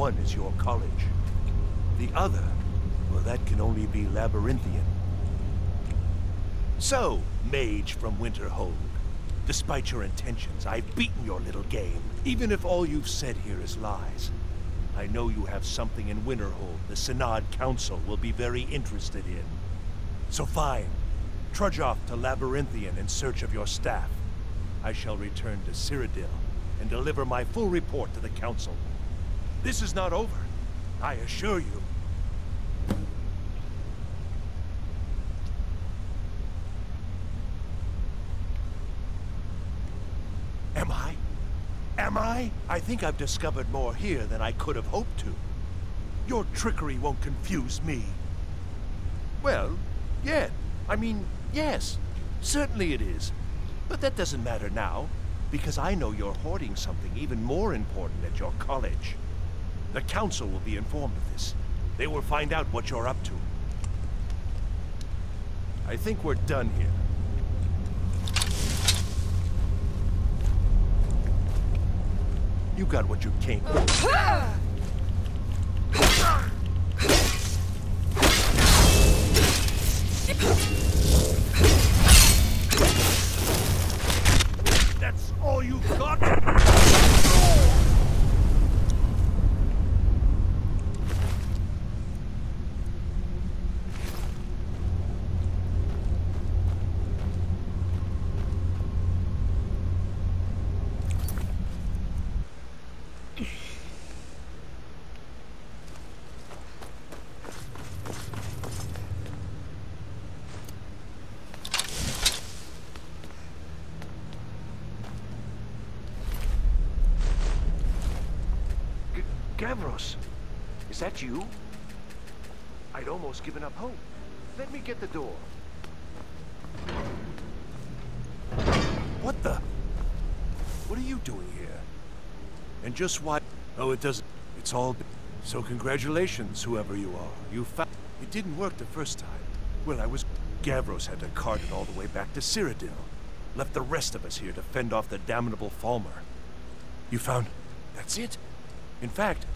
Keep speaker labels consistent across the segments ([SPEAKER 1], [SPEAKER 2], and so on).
[SPEAKER 1] One is your college. The other, well, that can only be Labyrinthian. So, mage from Winterhold, despite your intentions, I've beaten your little game, even if all you've said here is lies. I know you have something in Winterhold the Synod Council will be very interested in. So fine, trudge off to Labyrinthian in search of your staff. I shall return to Cyrodiil and deliver my full report to the Council. This is not over, I assure you. Am I? Am I? I think I've discovered more here than I could have hoped to. Your trickery won't confuse me. Well, yeah. I mean, yes. Certainly it is. But that doesn't matter now, because I know you're hoarding something even more important at your college. The Council will be informed of this. They will find out what you're up to. I think we're done here. You got what you came for. That's all you got? G Gavros, is that you? I'd almost given up hope. Let me get the door. What the? What are you doing here? And just why? Oh, it doesn't. It's all. So congratulations, whoever you are. You found. It didn't work the first time. Well, I was. Gavros had to cart it all the way back to Cyrodiil. Left the rest of us here to fend off the damnable Falmer. You found. That's it? In fact,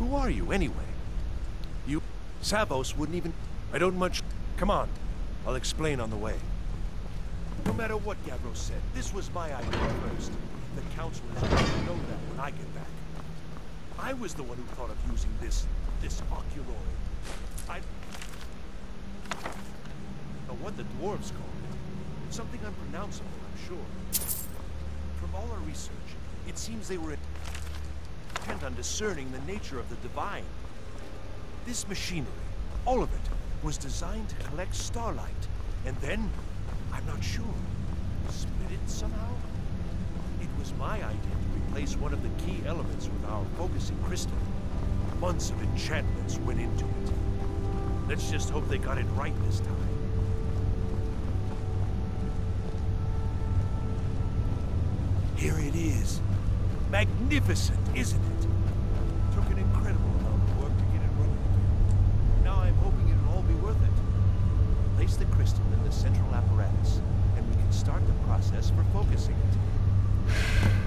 [SPEAKER 1] who are you anyway? You... Savos wouldn't even... I don't much... Come on. I'll explain on the way. No matter what Gavros said, this was my idea first. The Council is going to know that when I get back. I was the one who thought of using this... this Oculory. I... Know what the dwarves call it. Something unpronounceable, I'm sure. From all our research, it seems they were intent on discerning the nature of the divine. This machinery, all of it, was designed to collect starlight, and then, I'm not sure, split it somehow? It was my idea to replace one of the key elements with our focusing crystal. Months of enchantments went into it. Let's just hope they got it right this time. Here it is. Magnificent, isn't it? Took an incredible amount of work to get it running. Now I'm hoping it'll all be worth it. Place the crystal in the central apparatus, and we can start the process for focusing it.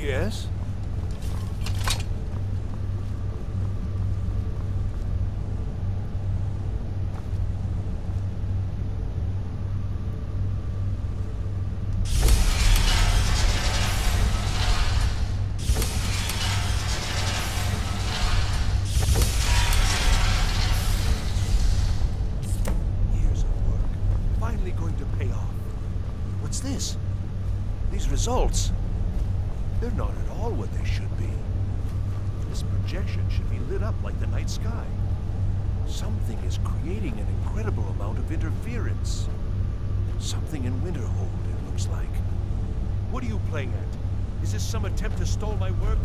[SPEAKER 1] Yes? Years of work, finally going to pay off. What's this? These results. They're not at all what they should be. This projection should be lit up like the night sky. Something is creating an incredible amount of interference. Something in Winterhold, it looks like. What are you playing at? Is this some attempt to stall my work?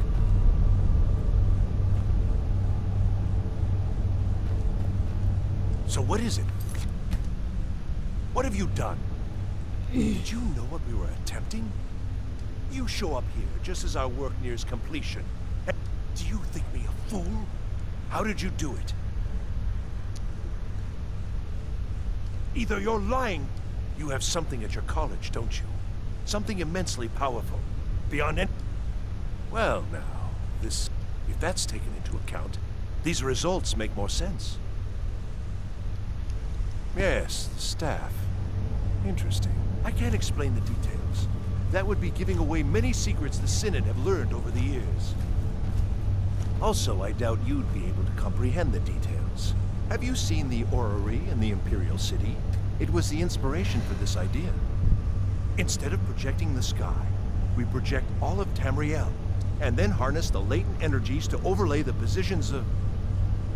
[SPEAKER 1] So what is it? What have you done? Did you know what we were attempting? You show up here just as our work nears completion. Eh, do you think me a fool? How did you do it? Either you're lying... You have something at your college, don't you? Something immensely powerful. Beyond any... Well, now, this... If that's taken into account, these results make more sense. Yes, the staff. Interesting. I can't explain the details. That would be giving away many secrets the Synod have learned over the years. Also, I doubt you'd be able to comprehend the details. Have you seen the orrery in the Imperial City? It was the inspiration for this idea. Instead of projecting the sky, we project all of Tamriel, and then harness the latent energies to overlay the positions of...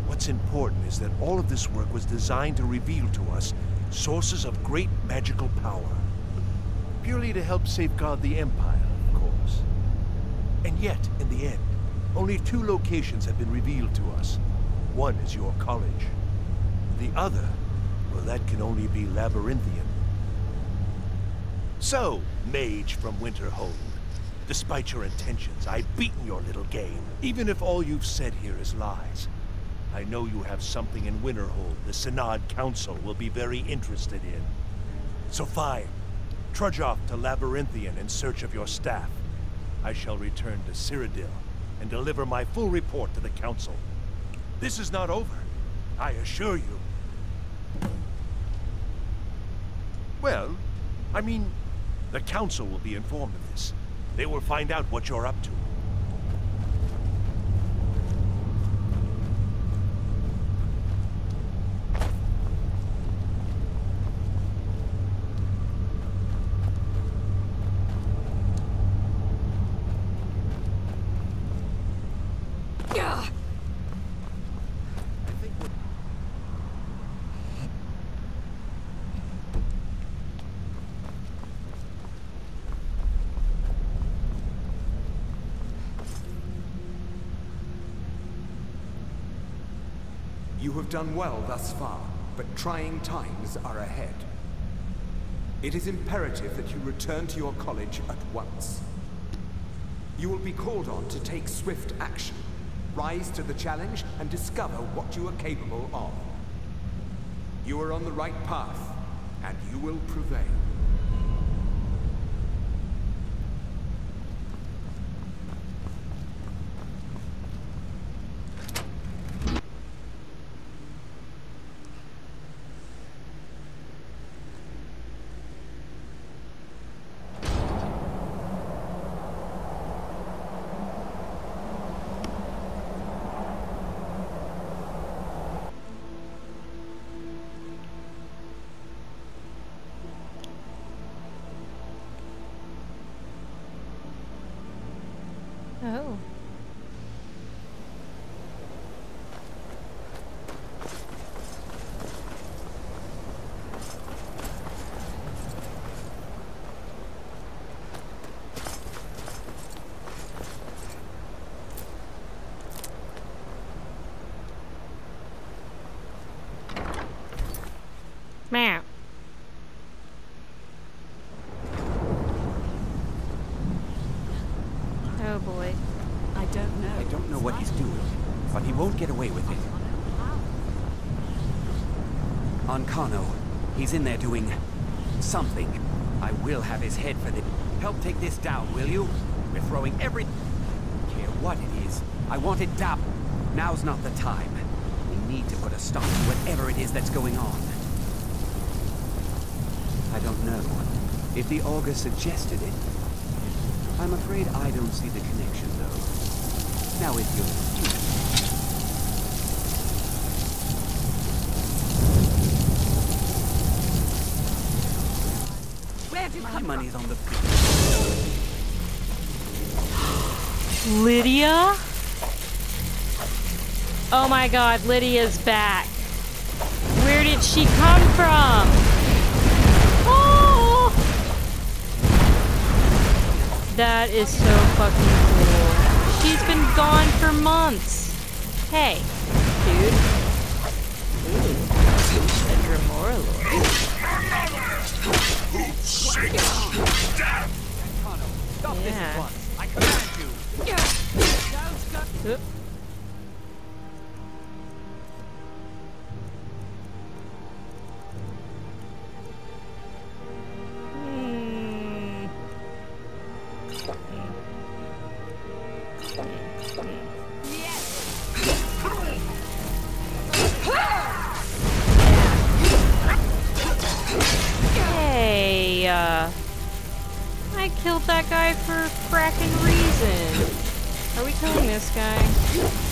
[SPEAKER 1] What's important is that all of this work was designed to reveal to us sources of great magical power. Purely to help safeguard the Empire, of course. And yet, in the end, only two locations have been revealed to us. One is your college. The other, well, that can only be Labyrinthian. So, mage from Winterhold, despite your intentions, I've beaten your little game, even if all you've said here is lies. I know you have something in Winterhold the Synod Council will be very interested in. So fine, trudge off to Labyrinthian in search of your staff. I shall return to Cyrodiil and deliver my full report to the Council. This is not over, I assure you. Well, I mean, the Council will be informed of this. They will find out what you're up to.
[SPEAKER 2] You have done well thus far, but trying times are ahead. It is imperative that you return to your college at once. You will be called on to take swift action, rise to the challenge, and discover what you are capable of. You are on the right path, and you will prevail.
[SPEAKER 3] Boy.
[SPEAKER 4] I don't know.
[SPEAKER 5] I don't know what he's doing, but he won't get away with it. Ancano, he's in there doing something. I will have his head for this. Help take this down, will you? We're throwing every... care what it is. I want it down. Now's not the time. We need to put a stop to whatever it is that's going on. I don't know. If the Augur suggested it, I'm afraid I don't see the connection, though. Now, if you'll...
[SPEAKER 4] Where'd you
[SPEAKER 5] My
[SPEAKER 4] come
[SPEAKER 5] money's on the...
[SPEAKER 3] Lydia? Oh my god, Lydia's back. Where did she come from? That is so fucking cool. She's been gone for months. Hey, dude. lord.
[SPEAKER 5] Stop this
[SPEAKER 3] Yeah.
[SPEAKER 5] at once. I command you.
[SPEAKER 3] I killed that guy for fracking reason. Are we killing this guy?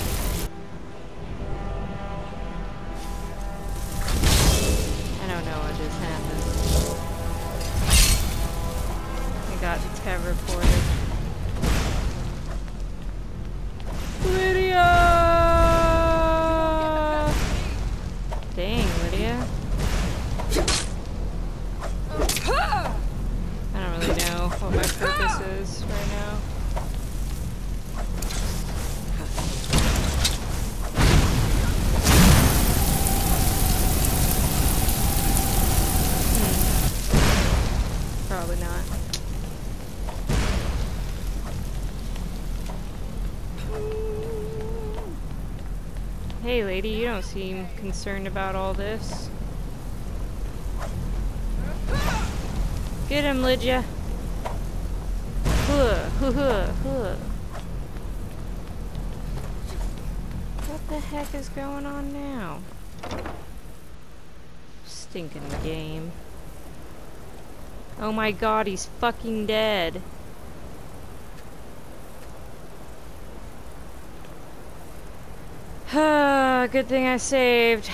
[SPEAKER 3] Hey lady, you don't seem concerned about all this. Get him, Lydia. Huh, huh, huh. What the heck is going on now? Stinking game. Oh my god, he's fucking dead. Good thing I saved.